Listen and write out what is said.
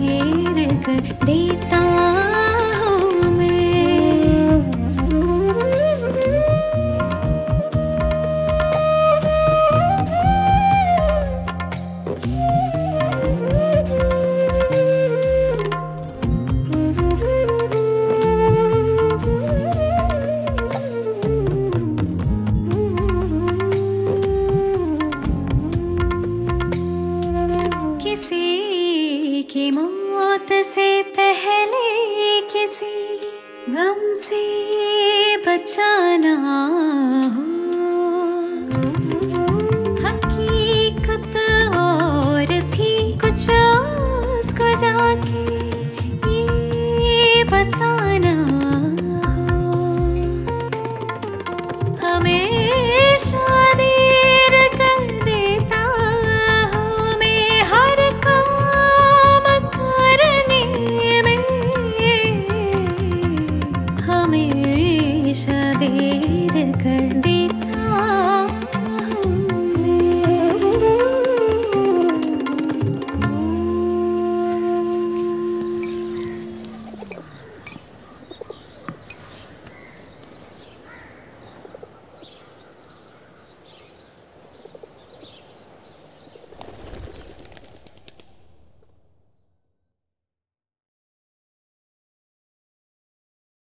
देता किसी गम से बचाना हो। हकीकत और थी कुछ उसको जाके।